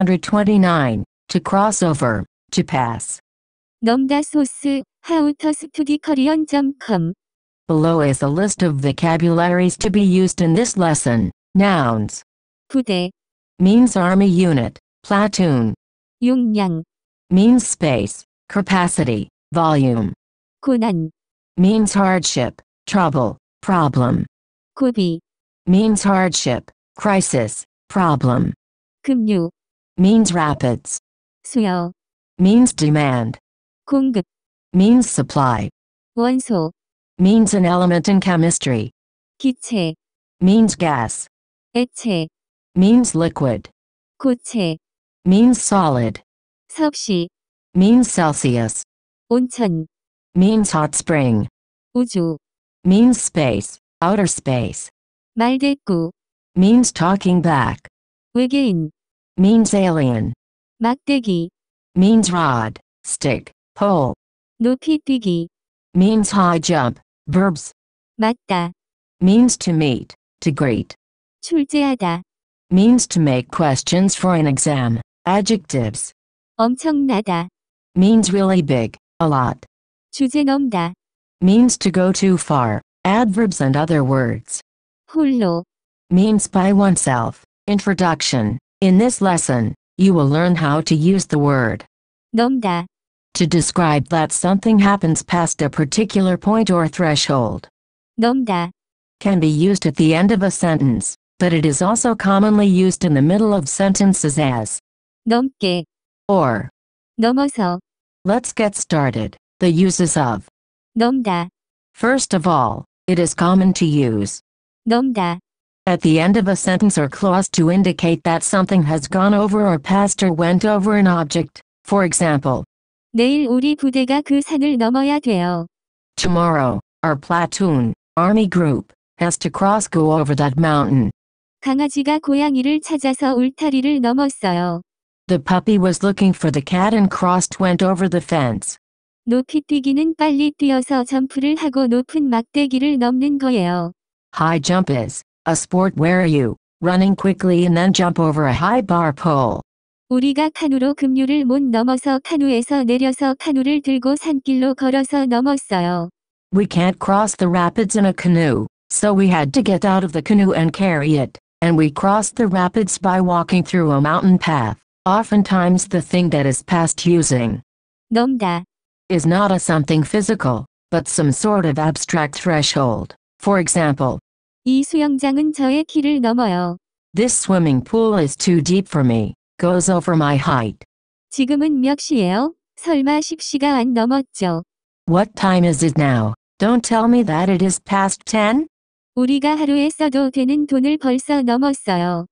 129. To cross over, to pass. 넘다 소스, howtostudykorean.com. Below is a list of vocabularies to be used in this lesson. Nouns. 부대, Means army unit, platoon. 용량, Means space, capacity, volume. 고난, Means hardship, trouble, problem. 고비, Means hardship, crisis, problem. 급류, Means rapids. 수요, Means demand. 공급, Means supply. 원소, Means an element in chemistry. 기체, Means gas. 액체, Means liquid. 고체, Means solid. 섭씨, Means Celsius. 온천, Means hot spring. 우주, Means space, outer space. 말대꾸, Means talking back. 외계인, Means alien. 막대기, Means rod, stick, pole. 높이 뛰기, Means high jump. Verbs. 맞다, Means to meet, to greet. 출제하다, Means to make questions for an exam. Adjectives. 엄청나다, Means really big, a lot. 주제 넘다, Means to go too far. Adverbs and other words. 홀로, Means by oneself. Introduction. In this lesson, you will learn how to use the word 넘다, to describe that something happens past a particular point or threshold. 넘다, Can be used at the end of a sentence, but it is also commonly used in the middle of sentences as 넘게, or. 넘어서, Let's get started. The uses of. 넘다, First of all, it is common to use 넘다, at the end of a sentence or clause to indicate that something has gone over or passed or went over an object. For example, 내일 우리 부대가 그 산을 넘어야 돼요. tomorrow, our platoon, army group, has to cross go over that mountain. 강아지가 고양이를 찾아서 울타리를 넘었어요. The puppy was looking for the cat and crossed went over the fence. 높이 뛰기는 빨리 뛰어서 점프를 하고 높은 막대기를 넘는 거예요. High jump is a sport where you running quickly and then jump over a high bar pole. 우리가 카누로 급류를 못 넘어서 카누에서 내려서 카누를 들고 산길로 걸어서 넘었어요. We can't cross the rapids in a canoe, so we had to get out of the canoe and carry it, and we crossed the rapids by walking through a mountain path. Oftentimes the thing that is past using 넘다, is not a something physical, but some sort of abstract threshold. For example, 이 수영장은 저의 키를 넘어요. this swimming pool is too deep for me, goes over my height. 지금은 몇 시예요? 설마 10시가 안 넘었죠? What time is it now? Don't tell me that it is past 10? 우리가 하루에 써도 되는 돈을 벌써 넘었어요.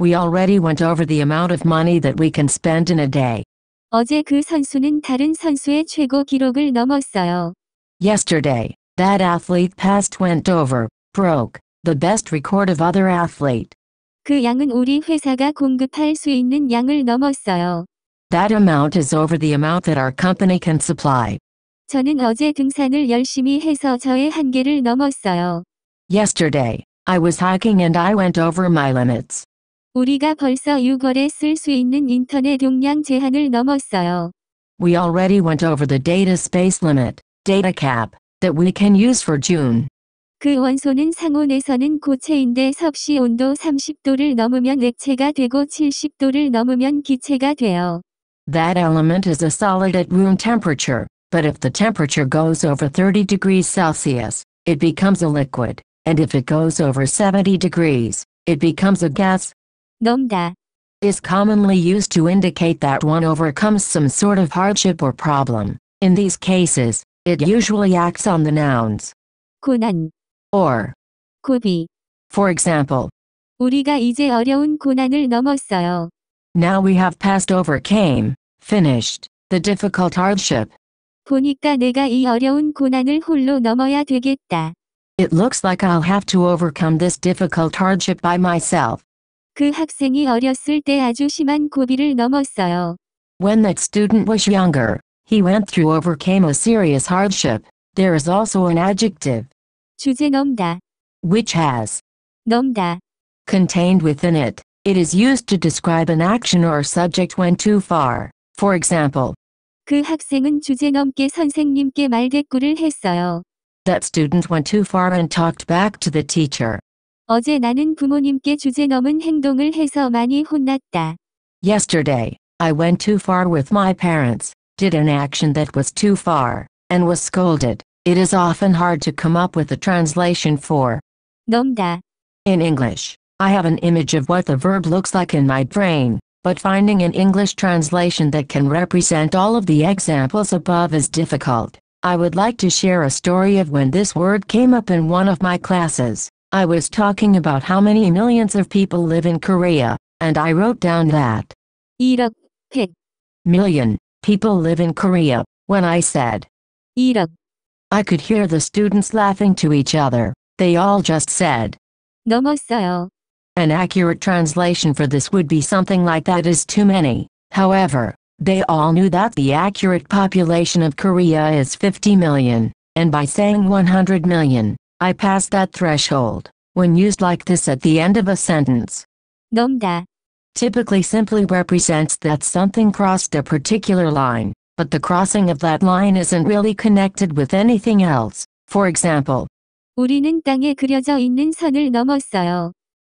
We already went over the amount of money that we can spend in a day. 어제 그 선수는 다른 선수의 최고 기록을 넘었어요. Yesterday, that athlete passed went over, broke, the best record of other athlete. 그 양은 우리 회사가 공급할 수 있는 양을 넘었어요. That amount is over the amount that our company can supply. 저는 어제 등산을 열심히 해서 저의 한계를 넘었어요. Yesterday, I was hiking and I went over my limits. 우리가 벌써 6월에 쓸 수 있는 인터넷 용량 제한을 넘었어요. We already went over the data space limit, data cap, that we can use for June. 그 원소는 상온에서는 고체인데 섭씨 온도 30도를 넘으면 액체가 되고 70도를 넘으면 기체가 돼요. That element is a solid at room temperature, but if the temperature goes over 30 degrees Celsius, it becomes a liquid, and if it goes over 70 degrees, it becomes a gas. 넘다, Is commonly used to indicate that one overcomes some sort of hardship or problem. In these cases, it usually acts on the nouns. 고난, Or, 고비. for example, 우리가 이제 어려운 고난을 넘었어요. now we have passed overcame, finished, the difficult hardship. 보니까 내가 이 어려운 고난을 홀로 넘어야 되겠다. It looks like I'll have to overcome this difficult hardship by myself. 그 학생이 어렸을 때 아주 심한 고비를 넘었어요. When that student was younger, he went through overcame a serious hardship. There is also an adjective, 주제 넘다, which has 넘다, contained within it It is used to describe an action or subject when too far. For example, 그 학생은 주제넘게 선생님께 말대꾸를 했어요. that student went too far and talked back to the teacher. 어제 나는 부모님께 주제넘은 행동을 해서 많이 혼났다. Yesterday, I went too far with my parents, did an action that was too far, and was scolded. It is often hard to come up with a translation for 넘다. In English, I have an image of what the verb looks like in my brain, but finding an English translation that can represent all of the examples above is difficult. I would like to share a story of when this word came up in one of my classes. I was talking about how many millions of people live in Korea, and I wrote down that 이렇게 million people live in Korea when I said 이렇게 I could hear the students laughing to each other. They all just said, 넘었어요. An accurate translation for this would be something like that is too many. However, they all knew that the accurate population of Korea is 50 million, and by saying 100 million, I passed that threshold. When used like this at the end of a sentence, 넘다. typically simply represents that something crossed a particular line, but the crossing of that line isn't really connected with anything else. For example, 우리는 땅에 그려져 있는 선을 넘었어요.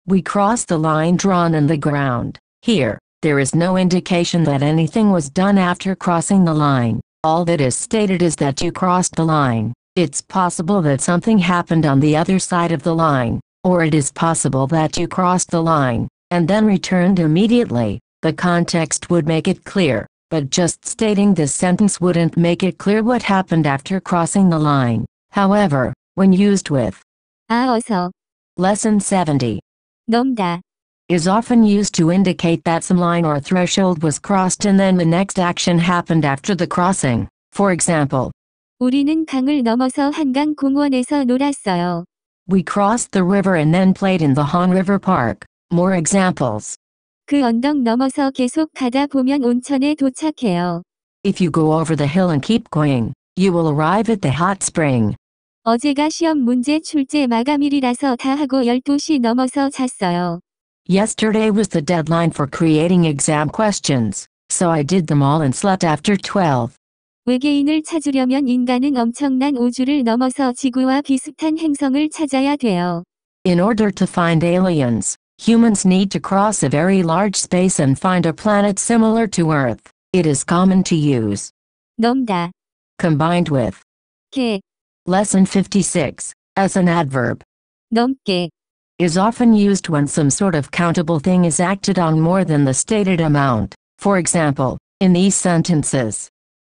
We crossed the line drawn in the ground. Here, there is no indication that anything was done after crossing the line. All that is stated is that you crossed the line. It's possible that something happened on the other side of the line, or it is possible that you crossed the line, and then returned immediately. The context would make it clear, but just stating this sentence wouldn't make it clear what happened after crossing the line. However, when used with 아 어서. Lesson 70, 넘다. is often used to indicate that some line or threshold was crossed and then the next action happened after the crossing. For example, 우리는 강을 넘어서 한강 공원에서 놀았어요. we crossed the river and then played in the Han River Park. More examples. 그 언덕 넘어서 계속 가다 보면 온천에 도착해요. If you go over the hill and keep going, you will arrive at the hot spring. 어제가 시험 문제 출제 마감일이라서 다 하고 12시 넘어서 잤어요. Yesterday was the deadline for creating exam questions, so I did them all and slept after 12. 외계인을 찾으려면 인간은 엄청난 우주를 넘어서 지구와 비슷한 행성을 찾아야 돼요. In order to find aliens, humans need to cross a very large space and find a planet similar to Earth. It is common to use, 넘다. combined with, 개. Lesson 56, as an adverb, 넘게. is often used when some sort of countable thing is acted on more than the stated amount. For example, in these sentences,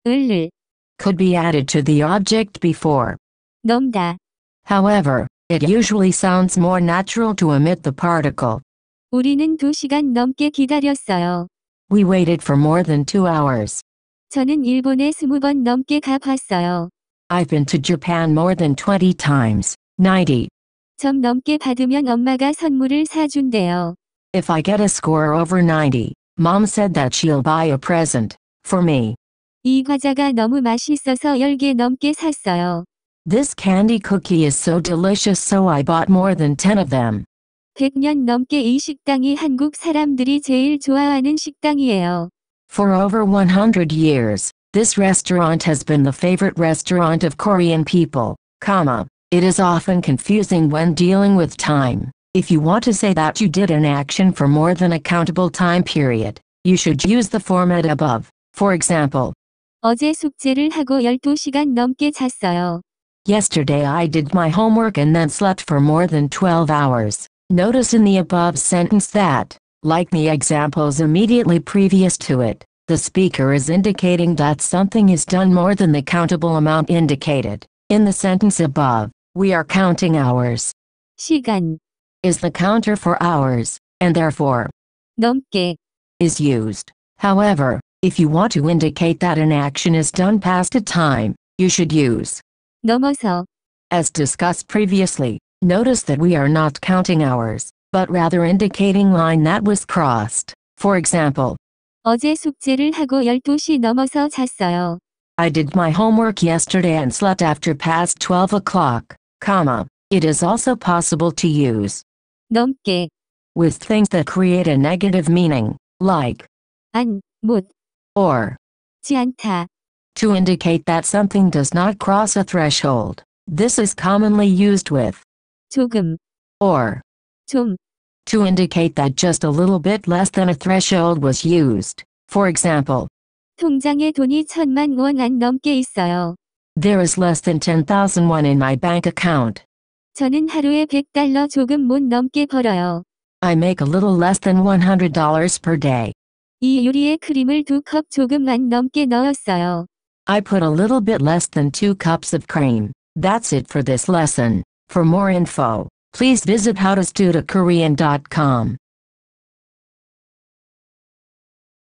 을을. could be added to the object before. 넘다. However, it usually sounds more natural to omit the particle. 우리는 2시간 넘게 기다렸어요. We waited for more than two hours. 저는 일본에 20번 넘게 가봤어요. I've been to Japan more than 20 times. 90. 점 넘게 받으면 엄마가 선물을 사준대요. If I get a score over 90, mom said that she'll buy a present for me. 이 과자가 너무 맛있어서 10개 넘게 샀어요. This candy cookie is so delicious, so I bought more than 10 of them. 100년 넘게 이 식당이 한국 사람들이 제일 좋아하는 식당이에요. For over 100 years, this restaurant has been the favorite restaurant of Korean people, comma. It is often confusing when dealing with time. If you want to say that you did an action for more than a countable time period, you should use the format above. For example, 어제 숙제를 하고 12시간 넘게 잤어요. yesterday I did my homework and then slept for more than 12 hours. Notice in the above sentence that, like the examples immediately previous to it, the speaker is indicating that something is done more than the countable amount indicated. In the sentence above, we are counting hours. 시간, Is the counter for hours, and therefore, 넘게, is used. However, if you want to indicate that an action is done past a time, you should use. 넘어서, As discussed previously, notice that we are not counting hours, but rather indicating line that was crossed. For example, 어제 숙제를 하고 12시 넘어서 잤어요. I did my homework yesterday and slept after past 12 o'clock, comma. It is also possible to use 넘게, with things that create a negative meaning, like 안, 못, or, 지 않다. to indicate that something does not cross a threshold. This is commonly used with 조금, or 좀, to indicate that just a little bit less than a threshold was used. For example, 통장에 돈이 천만 원 안 넘게 있어요. there is less than 10,000 won in my bank account. 저는 하루에 100달러 조금 못 넘게 벌어요. I make a little less than $100 per day. 이 요리에 크림을 두 컵 조금 안 넘게 넣었어요. I put a little bit less than 2 cups of cream. That's it for this lesson. For more info, please visit howtostudykorean.com.